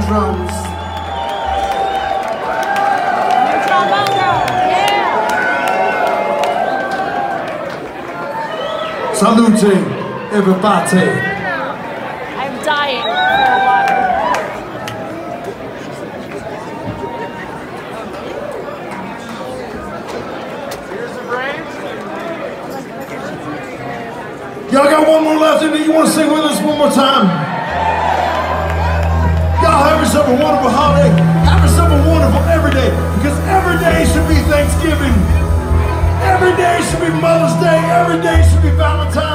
drums. Salute, everybody. I'm dying for water. Y'all got one more left in. You want to sing with us one more time? Have yourself a wonderful holiday. Have yourself a wonderful every day. Because every day should be Thanksgiving. Every day should be Mother's Day. Every day should be Valentine's